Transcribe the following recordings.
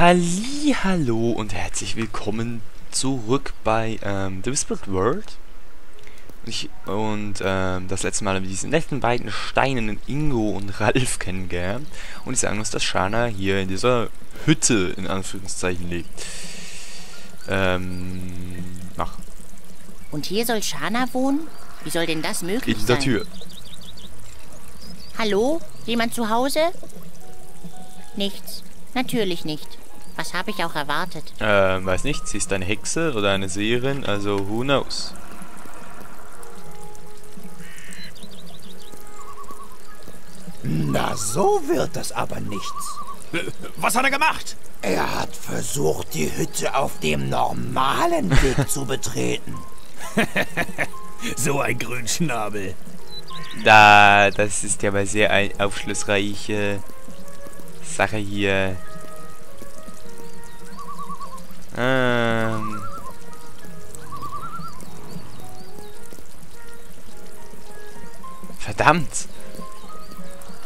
Halli, hallo und herzlich willkommen zurück bei ähm, The Whispered World. Ich, und ähm, das letzte Mal haben wir diese netten beiden steinernen Ingo und Ralf kennengelernt. Und ich sagen uns, dass Shana hier in dieser Hütte in Anführungszeichen lebt. Ähm, mach. Und hier soll Shana wohnen? Wie soll denn das möglich In der sein? Tür. Hallo? Jemand zu Hause? Nichts. Natürlich nicht. Was habe ich auch erwartet? Ähm, weiß nicht, sie ist eine Hexe oder eine Seherin, also who knows. Na, so wird das aber nichts. Was hat er gemacht? Er hat versucht, die Hütte auf dem normalen Weg zu betreten. So ein Grünschnabel. Da, das ist ja mal sehr ein aufschlussreiche Sache hier. Ähm. Verdammt!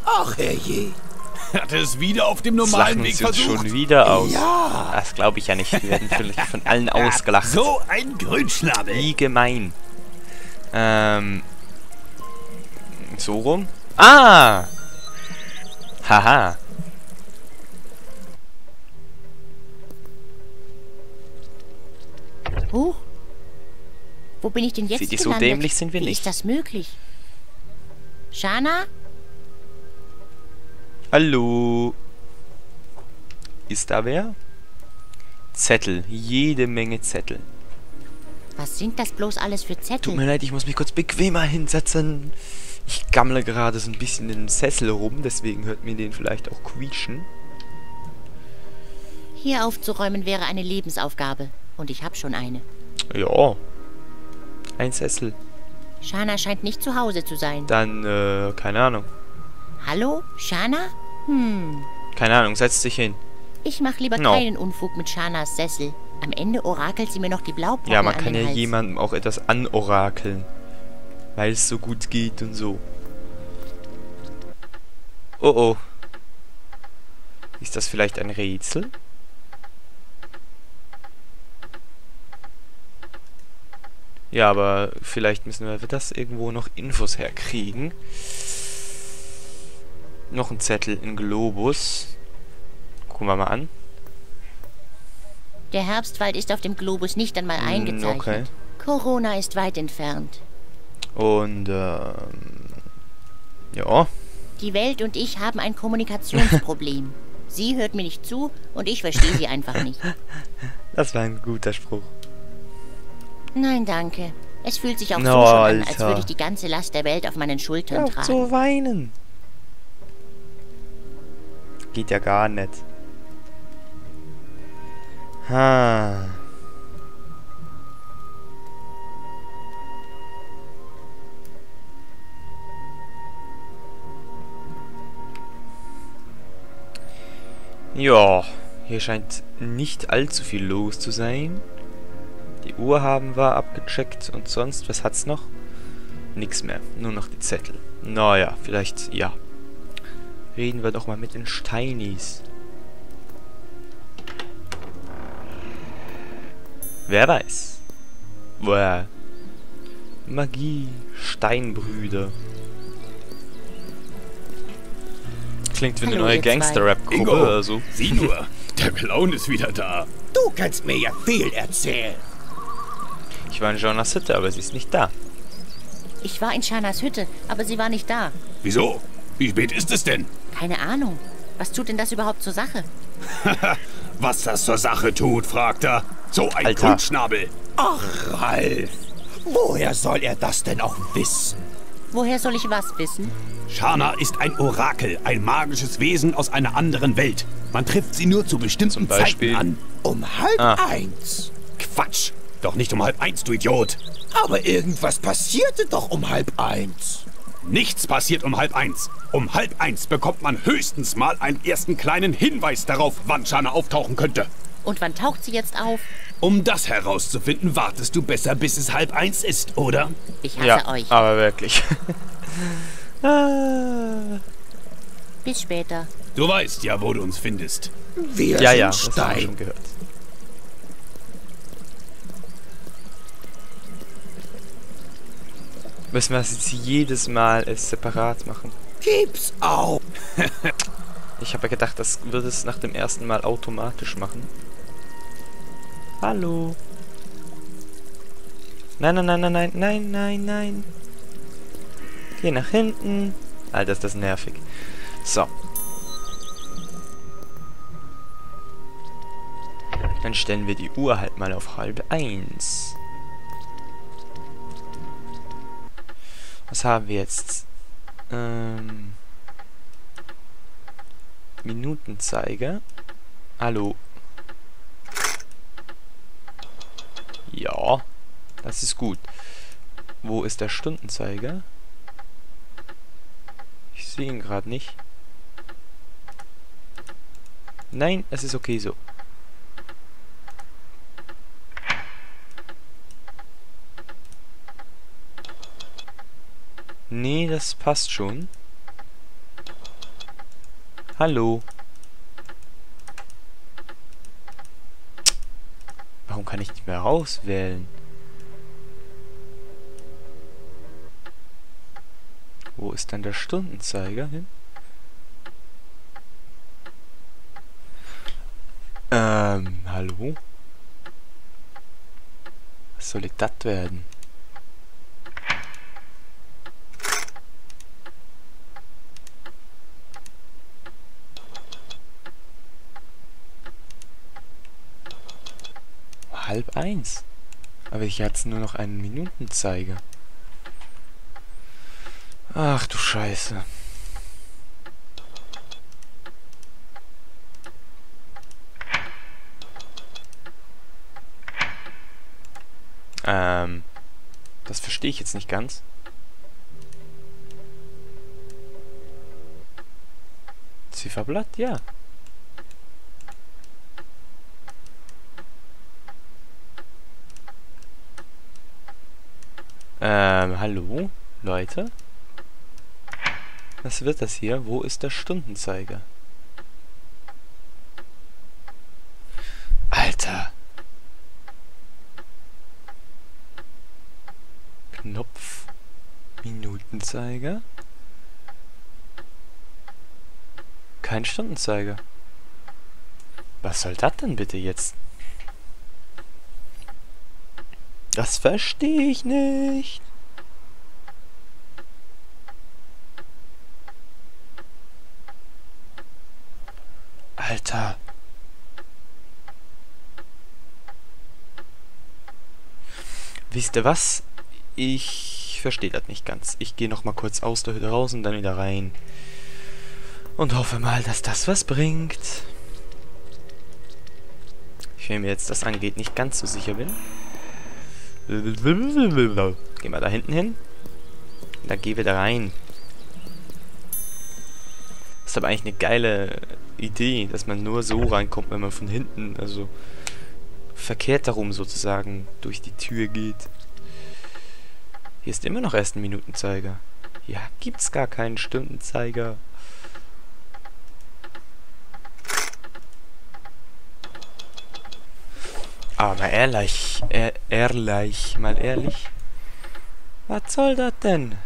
Ach, herrje. Hat er es wieder auf dem normalen lachen Weg versucht? schon wieder aus. Ja. Das glaube ich ja nicht. Wir werden vielleicht von allen ausgelacht. So ein Grünschnabel. Wie gemein. Ähm. So rum? Ah! Haha. Wo bin ich denn jetzt Sieh dich, so gelandet? dämlich sind wir Wie nicht. ist das möglich? Shana? Hallo. Ist da wer? Zettel. Jede Menge Zettel. Was sind das bloß alles für Zettel? Tut mir leid, ich muss mich kurz bequemer hinsetzen. Ich gammle gerade so ein bisschen in dem Sessel rum, deswegen hört mir den vielleicht auch quietschen. Hier aufzuräumen wäre eine Lebensaufgabe. Und ich habe schon eine. Ja. Ein Sessel. Shana scheint nicht zu Hause zu sein. Dann, äh, keine Ahnung. Hallo? Shana? Hm. Keine Ahnung, setz dich hin. Ich mache lieber No. keinen Unfug mit Shanas Sessel. Am Ende orakelt sie mir noch die Blaupausen Ja, man an kann ja Hals. jemandem auch etwas anorakeln. Weil es so gut geht und so. Oh oh. Ist das vielleicht ein Rätsel? Ja, aber vielleicht müssen wir das irgendwo noch Infos herkriegen. Noch ein Zettel in Globus. Gucken wir mal an. Der Herbstwald ist auf dem Globus nicht einmal Hm, eingezeichnet. okay. Corona ist weit entfernt. Und, ähm... Ja. Die Welt und ich haben ein Kommunikationsproblem. sie hört mir nicht zu und ich verstehe sie einfach nicht. Das war ein guter Spruch. Nein, danke. Es fühlt sich auch No, so schon an, als würde ich die ganze Last der Welt auf meinen Schultern Hör auf tragen. zu weinen. Geht ja gar nicht. Ha. Ja, hier scheint nicht allzu viel los zu sein. Die Uhr haben wir abgecheckt und sonst, was hat's noch? Nix mehr, nur noch die Zettel. Naja, vielleicht, ja. Reden wir doch mal mit den Steinis. Wer weiß. Woher? Magie, Steinbrüder. Klingt wie eine Hallo, neue. Gangster-Rap-Gruppe Ingo, oder so. sieh nur. Der Clown ist wieder da. Du kannst mir ja viel erzählen. Ich war in Jonas Hütte, aber sie ist nicht da. Ich war in Shanas Hütte, aber sie war nicht da. Wieso? Wie spät ist es denn? Keine Ahnung. Was tut denn das überhaupt zur Sache? Was das zur Sache tut, fragt er. So ein Alter. Ach, Ralf. Woher soll er das denn auch wissen? Woher soll ich was wissen? Shana ist ein Orakel, ein magisches Wesen aus einer anderen Welt. Man trifft sie nur zu bestimmten Zum Beispiel? Zeiten an. Um halb Ah. eins. Quatsch. Doch nicht um halb eins, du Idiot. Aber irgendwas passierte doch um halb eins. Nichts passiert um halb eins. Um halb eins bekommt man höchstens mal einen ersten kleinen Hinweis darauf, wann Shana auftauchen könnte. Und wann taucht sie jetzt auf? Um das herauszufinden, wartest du besser, bis es halb eins ist, oder? Ich hasse Ja, euch. aber wirklich. ah. Bis später. Du weißt ja, wo du uns findest. Wir ja, sind ja, das haben wir Stein. schon gehört. Müssen wir das jetzt jedes Mal es separat machen? Gib's auf. Ich habe ja gedacht, das würde es nach dem ersten Mal automatisch machen. Hallo. Nein, nein, nein, nein, nein, nein, nein, nein. Geh nach hinten. Alter, ist das nervig. So. Dann stellen wir die Uhr halt mal auf halb eins. Was haben wir jetzt? Ähm... Minutenzeiger. Hallo. Ja, das ist gut. Wo ist der Stundenzeiger? Ich sehe ihn gerade nicht. Nein, es ist okay so. Nee, das passt schon. Hallo. Warum kann ich nicht mehr rauswählen? Wo ist dann der Stundenzeiger hin? Ähm, hallo? Was soll ich das werden? Halb eins. Aber ich hatte nur noch einen Minutenzeiger. Ach du Scheiße. Ähm, das verstehe ich jetzt nicht ganz. Zifferblatt, ja. Ähm, hallo? Leute? Was wird das hier? Wo ist der Stundenzeiger? Alter. Knopf. Minutenzeiger. Kein Stundenzeiger. Was soll das denn bitte jetzt? Das verstehe ich nicht. Alter. Wisst ihr was? Ich verstehe das nicht ganz. Ich gehe noch mal kurz aus der Hütte raus und dann wieder rein. Und hoffe mal, dass das was bringt. Ich mir jetzt das angeht nicht ganz so sicher bin. Gehen wir da hinten hin. Dann gehen wir da rein. Das ist aber eigentlich eine geile Idee, dass man nur so reinkommt, wenn man von hinten, also verkehrt darum sozusagen, durch die Tür geht. Hier ist immer noch erst ein Minutenzeiger. Ja, gibt's gar keinen Stundenzeiger. Aber mal ehrlich, ehr, ehrlich, mal ehrlich. Was soll das denn?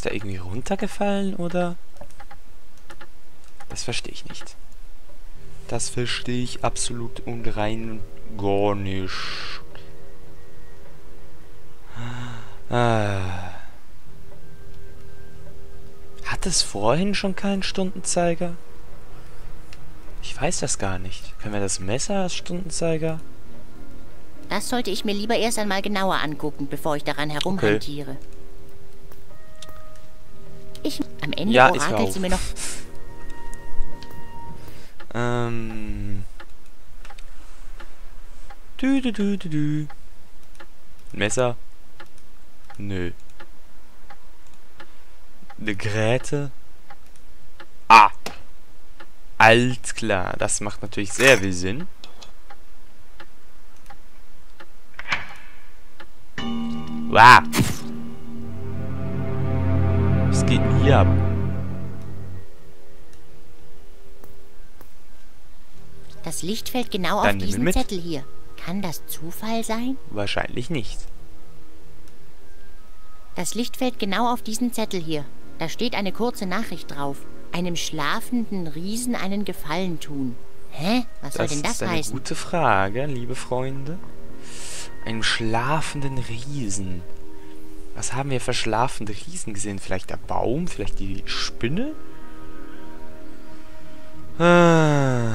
Ist da irgendwie runtergefallen oder? Das verstehe ich nicht. Das verstehe ich absolut und rein gar nicht. Ah. Hat es vorhin schon keinen Stundenzeiger? Ich weiß das gar nicht. Können wir das Messer als Stundenzeiger? Das sollte ich mir lieber erst einmal genauer angucken, bevor ich daran herumhantiere. Ich, am Ende Ja, auch. sie mir noch Ähm. Du, du, du, du, du. Messer? Nö. Eine Gräte? Ah! Alt klar, das macht natürlich sehr viel Sinn. Wow! sterben. Das Licht fällt genau Dann auf diesen. Zettel hier. Kann das Zufall sein? Wahrscheinlich nicht. Das Licht fällt genau auf diesen Zettel hier. Da steht eine kurze Nachricht drauf. Einem schlafenden Riesen einen Gefallen tun. Hä? Was das soll denn das heißen? Das ist eine gute Frage, liebe Freunde. Einem schlafenden Riesen. Was haben wir für schlafende Riesen gesehen? Vielleicht der Baum? Vielleicht die Spinne? Ah.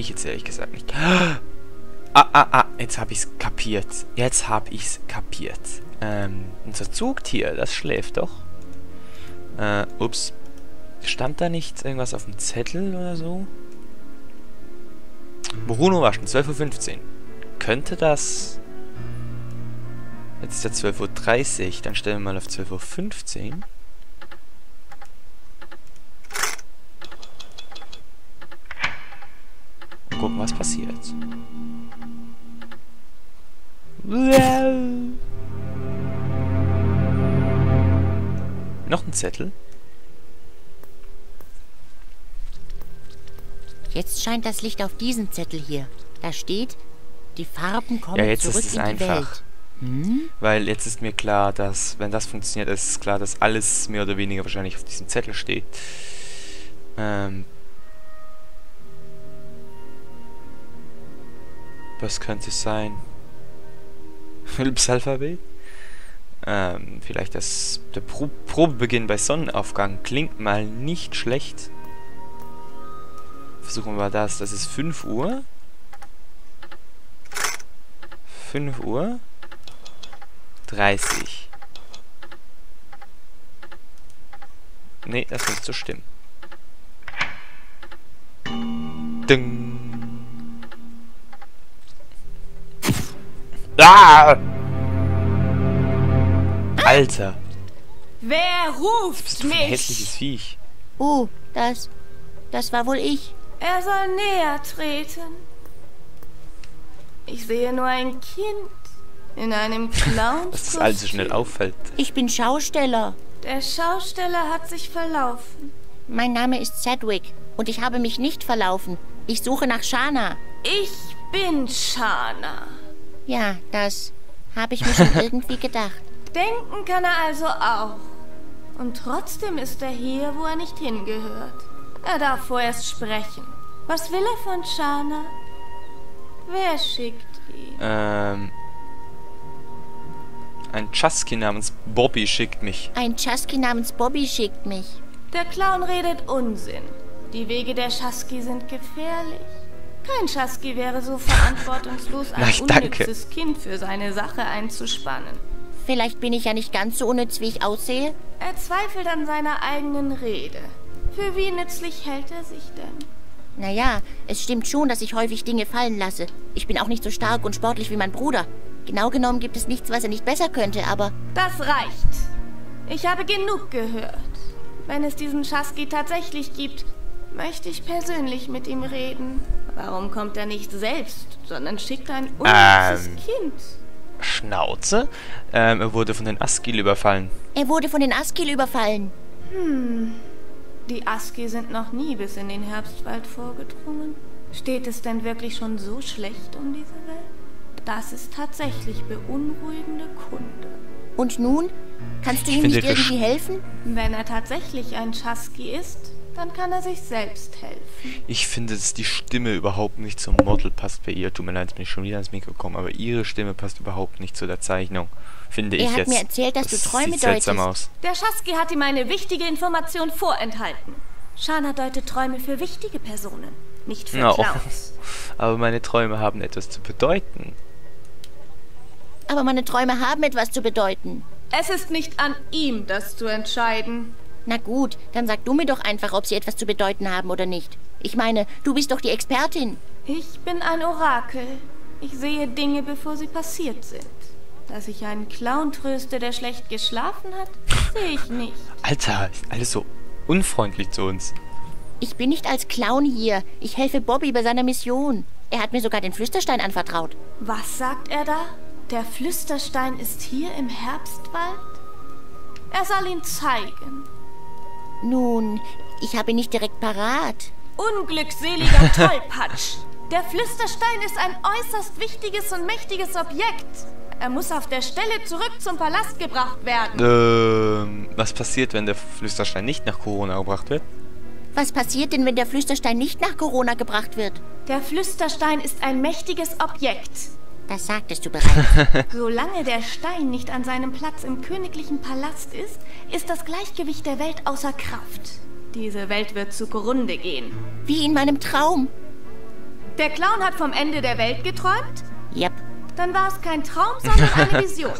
Ich jetzt ehrlich gesagt nicht. Ah, ah, ah, jetzt habe ich's kapiert. Jetzt habe ich's kapiert. Ähm, unser Zugtier, das schläft doch. Äh, ups. Stand da nicht irgendwas auf dem Zettel oder so? Bruno waschen, 12.15 Uhr. Könnte das... Jetzt ist ja 12.30 Uhr, dann stellen wir mal auf 12.15 Uhr. Und gucken, was passiert. Noch ein Zettel. Jetzt scheint das Licht auf diesen Zettel hier. Da steht, die Farben kommen Ja, jetzt zurück ist es in die einfach. Welt. Hm? Weil jetzt ist mir klar, dass, wenn das funktioniert, ist es klar, dass alles mehr oder weniger wahrscheinlich auf diesem Zettel steht. Ähm. Was könnte es sein? Philips-Alphabet? Ähm, vielleicht das, der Pro Probebeginn bei Sonnenaufgang klingt mal nicht schlecht. Versuchen wir das. Das ist 5 Uhr. 5 Uhr. 30. Nee, das muss so stimmen. Ding. Ah! Alter, Wer was ruft bist du für ein hässliches mich? Viech. Oh, das, das war wohl ich. Er soll näher treten. Ich sehe nur ein Kind in einem Clown. Dass das alles so schnell auffällt. Ich bin Schausteller. Der Schausteller hat sich verlaufen. Mein Name ist Sedwick und ich habe mich nicht verlaufen. Ich suche nach Shana. Ich bin Shana. Ja, das habe ich mir schon irgendwie gedacht. Denken kann er also auch. Und trotzdem ist er hier, wo er nicht hingehört. Er darf vorerst sprechen. Was will er von Shana? Wer schickt ihn? Ähm. Ein Chusky namens Bobby schickt mich. Ein Chusky namens Bobby schickt mich. Der Clown redet Unsinn. Die Wege der Schaski sind gefährlich. Kein Schaski wäre so verantwortungslos, ein Nein, danke. unnützes Kind für seine Sache einzuspannen. Vielleicht bin ich ja nicht ganz so unnütz, wie ich aussehe. Er zweifelt an seiner eigenen Rede. Für wie nützlich hält er sich denn? Naja, es stimmt schon, dass ich häufig Dinge fallen lasse. Ich bin auch nicht so stark und sportlich wie mein Bruder. Genau genommen gibt es nichts, was er nicht besser könnte, aber Das reicht. Ich habe genug gehört. Wenn es diesen Schaski tatsächlich gibt, möchte ich persönlich mit ihm reden. Warum kommt er nicht selbst, sondern schickt ein unnützes Ähm. Kind? Schnauze? Ähm, er wurde von den Askil überfallen. er wurde von den Askil überfallen. Die Aski sind noch nie bis in den Herbstwald vorgedrungen. Steht es denn wirklich schon so schlecht um diese Welt? Das ist tatsächlich beunruhigende Kunde. Und nun? Kannst du Ich ihm nicht irgendwie helfen? Wenn er tatsächlich ein Chasky ist, dann kann er sich selbst helfen. Ich finde, dass die Stimme überhaupt nicht zum Model passt bei ihr. Tut mir leid, jetzt bin ich schon wieder ans Mikro gekommen, aber ihre Stimme passt überhaupt nicht zu der Zeichnung. Finde Er ich hat jetzt. mir erzählt, dass du Träume sieht seltsam deutest. aus. Der Chasky hat ihm eine wichtige Information vorenthalten. Shana deutet Träume für wichtige Personen, nicht für Ja, Clowns. aber meine Träume haben etwas zu bedeuten. Aber meine Träume haben etwas zu bedeuten. Es ist nicht an ihm, das zu entscheiden. Na gut, dann sag du mir doch einfach, ob sie etwas zu bedeuten haben oder nicht. Ich meine, du bist doch die Expertin. Ich bin ein Orakel. Ich sehe Dinge, bevor sie passiert sind. Dass ich einen Clown tröste, der schlecht geschlafen hat? Sehe ich nicht. Alter, ist alles so unfreundlich zu uns. Ich bin nicht als Clown hier. Ich helfe Bobby bei seiner Mission. Er hat mir sogar den Flüsterstein anvertraut. Was sagt er da? Der Flüsterstein ist hier im Herbstwald? Er soll ihn zeigen. Nun, ich habe ihn nicht direkt parat. Unglückseliger Tollpatsch. Der Flüsterstein ist ein äußerst wichtiges und mächtiges Objekt. Er muss auf der Stelle zurück zum Palast gebracht werden. Ähm, was passiert, wenn der Flüsterstein nicht nach Corona gebracht wird? Was passiert denn, wenn der Flüsterstein nicht nach Corona gebracht wird? Der Flüsterstein ist ein mächtiges Objekt. Das sagtest du bereits. Solange der Stein nicht an seinem Platz im königlichen Palast ist, ist das Gleichgewicht der Welt außer Kraft. Diese Welt wird zugrunde gehen. Wie in meinem Traum. Der Clown hat vom Ende der Welt geträumt? Yep. Dann war es kein Traum, sondern eine Vision.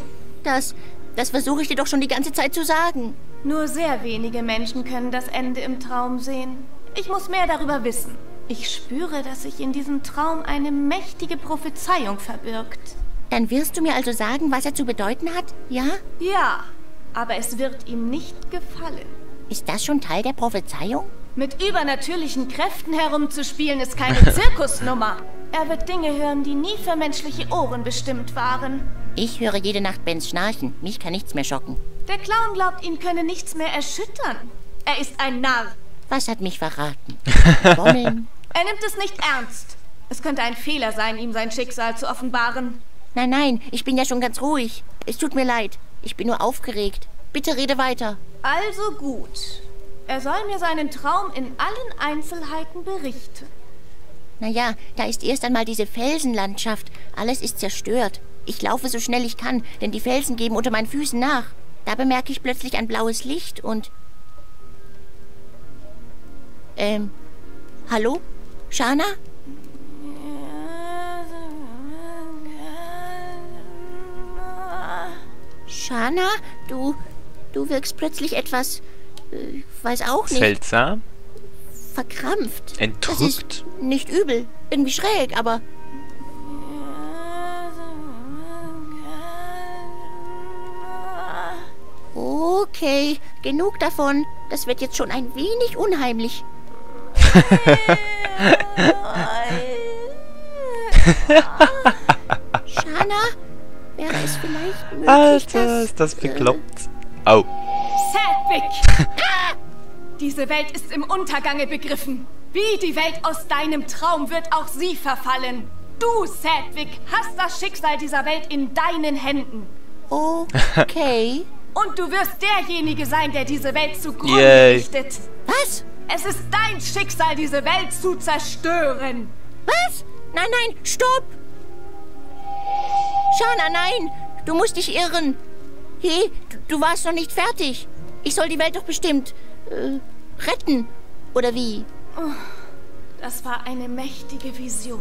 Das, das versuche ich dir doch schon die ganze Zeit zu sagen. Nur sehr wenige Menschen können das Ende im Traum sehen. Ich muss mehr darüber wissen. Ich spüre, dass sich in diesem Traum eine mächtige Prophezeiung verbirgt. Dann wirst du mir also sagen, was er zu bedeuten hat? Ja? Ja, aber es wird ihm nicht gefallen. Ist das schon Teil der Prophezeiung? Mit übernatürlichen Kräften herumzuspielen ist keine Zirkusnummer. Er wird Dinge hören, die nie für menschliche Ohren bestimmt waren. Ich höre jede Nacht Bens schnarchen. Mich kann nichts mehr schocken. Der Clown glaubt, ihn könne nichts mehr erschüttern. Er ist ein Narr. Was hat mich verraten? Bommeln? Er nimmt es nicht ernst. Es könnte ein Fehler sein, ihm sein Schicksal zu offenbaren. Nein, nein, ich bin ja schon ganz ruhig. Es tut mir leid. Ich bin nur aufgeregt. Bitte rede weiter. Also gut. Er soll mir seinen Traum in allen Einzelheiten berichten. Naja, da ist erst einmal diese Felsenlandschaft. Alles ist zerstört. Ich laufe so schnell ich kann, denn die Felsen geben unter meinen Füßen nach. Da bemerke ich plötzlich ein blaues Licht und... Ähm, hallo? Shana? Shana, du, du wirkst plötzlich etwas, äh, weiß auch nicht, Seltsam? verkrampft. Entrückt? nicht übel, irgendwie schräg, aber okay, genug davon. Das wird jetzt schon ein wenig unheimlich. Shana, wäre es vielleicht möglich, Alter, ist das bekloppt. Au. Sedwick! Diese Welt ist im Untergange begriffen. Wie die Welt aus deinem Traum wird auch sie verfallen. Du, Sedwick, hast das Schicksal dieser Welt in deinen Händen. Okay. Und du wirst derjenige sein, der diese Welt zugrunde richtet. Was? Es ist dein Schicksal, diese Welt zu zerstören. Was? Nein, nein, stopp! Shana, nein! Du musst dich irren. Hey, du, du warst noch nicht fertig. Ich soll die Welt doch bestimmt äh, retten. Oder wie? Das war eine mächtige Vision.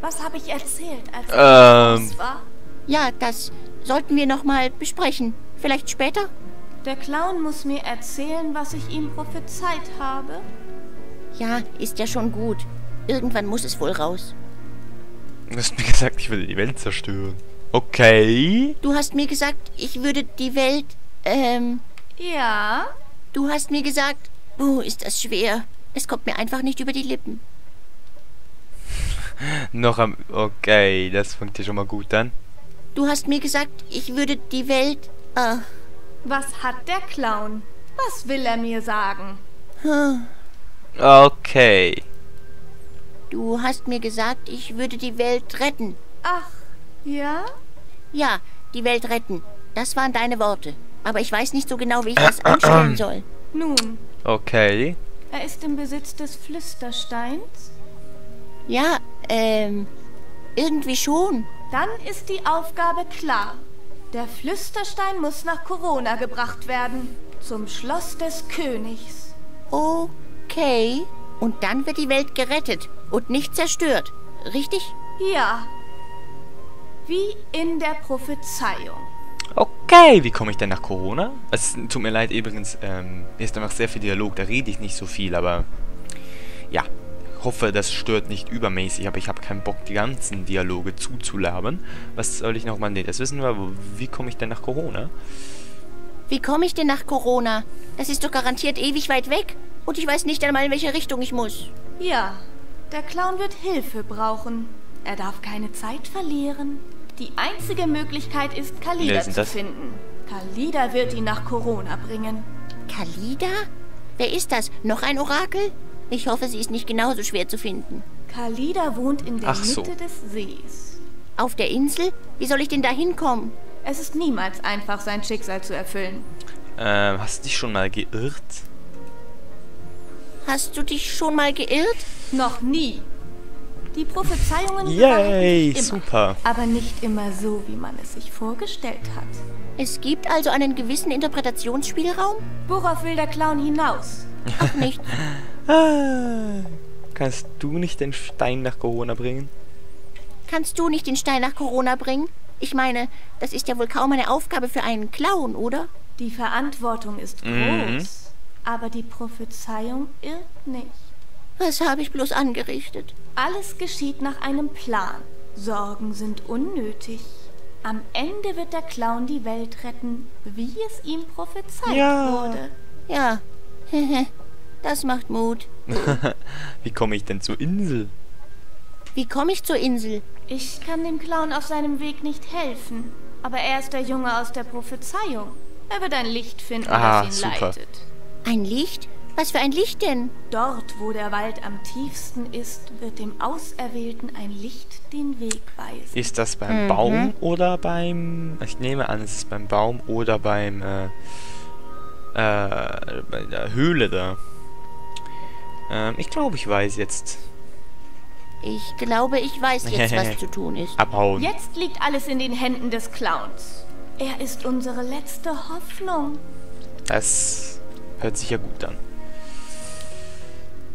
Was habe ich erzählt, als ich Ähm. groß war? Ja, das sollten wir noch mal besprechen. Vielleicht später? Der Clown muss mir erzählen, was ich ihm prophezeit habe. Ja, ist ja schon gut. Irgendwann muss es wohl raus. Du hast mir gesagt, ich würde die Welt zerstören. Okay. Du hast mir gesagt, ich würde die Welt. Ähm, Ja, du hast mir gesagt. Oh, ist das schwer. Es kommt mir einfach nicht über die Lippen. Noch am... Okay, das fängt ja schon mal gut an. Du hast mir gesagt, ich würde die Welt. Ah, was hat der Clown? Was will er mir sagen? Okay. du hast mir gesagt, ich würde die Welt retten. Ach, ja? Ja, die Welt retten. Das waren deine Worte. Aber ich weiß nicht so genau, wie ich das anstellen soll. Nun, Okay. er ist im Besitz des Flüstersteins. Ja, ähm, irgendwie schon. Dann ist die Aufgabe klar. Der Flüsterstein muss nach Corona gebracht werden. Zum Schloss des Königs. Okay. Und dann wird die Welt gerettet und nicht zerstört. Richtig? Ja. Wie in der Prophezeiung. Okay, wie komme ich denn nach Corona? Es tut mir leid übrigens, ähm, hier ist einfach sehr viel Dialog, da rede ich nicht so viel, aber ja, hoffe, das stört nicht übermäßig, aber ich habe keinen Bock, die ganzen Dialoge zuzulabern. Was soll ich nochmal? Nee, das wissen wir, wie komme ich denn nach Corona? Wie komme ich denn nach Corona? Das ist doch garantiert ewig weit weg. Und ich weiß nicht einmal, in welche Richtung ich muss. Ja, der Clown wird Hilfe brauchen. Er darf keine Zeit verlieren. Die einzige Möglichkeit ist, Kalida zu das? finden. Kalida wird ihn nach Corona bringen. Kalida? Wer ist das? Noch ein Orakel? Ich hoffe, sie ist nicht genauso schwer zu finden. Kalida wohnt in der Ach so. Mitte des Sees. Auf der Insel? Wie soll ich denn da hinkommen? Es ist niemals einfach, sein Schicksal zu erfüllen. Ähm, hast du dich schon mal geirrt? Hast du dich schon mal geirrt? Noch nie. Die Prophezeiungen Yay, immer, super. aber nicht immer so, wie man es sich vorgestellt hat. Es gibt also einen gewissen Interpretationsspielraum? Worauf will der Clown hinaus? Ach nicht. Ah, kannst du nicht den Stein nach Corona bringen? Kannst du nicht den Stein nach Corona bringen? Ich meine, das ist ja wohl kaum eine Aufgabe für einen Clown, oder? Die Verantwortung ist Mhm. groß, aber die Prophezeiung irrt nicht. Was habe ich bloß angerichtet? Alles geschieht nach einem Plan. Sorgen sind unnötig. Am Ende wird der Clown die Welt retten, wie es ihm prophezeit Ja. wurde. Ja, das macht Mut. Wie komme ich denn zur Insel? Wie komme ich zur Insel? Ich kann dem Clown auf seinem Weg nicht helfen, aber er ist der Junge aus der Prophezeiung. Er wird ein Licht finden, Ah, das ihn super. leitet. Ein Licht? Was für ein Licht denn? Dort, wo der Wald am tiefsten ist, wird dem Auserwählten ein Licht den Weg weisen. Ist das beim Baum oder beim... Ich nehme an, es ist beim Baum oder beim... Äh, äh, bei der Höhle da. Ähm, ich glaube, ich weiß jetzt. Ich glaube, ich weiß jetzt, was zu tun ist. Abhauen. Jetzt liegt alles in den Händen des Clowns. Er ist unsere letzte Hoffnung. Das hört sich ja gut an.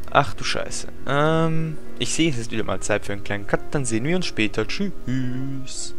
Ach du Scheiße. Ähm, ich sehe, es ist wieder mal Zeit für einen kleinen Cut. Dann sehen wir uns später. Tschüss.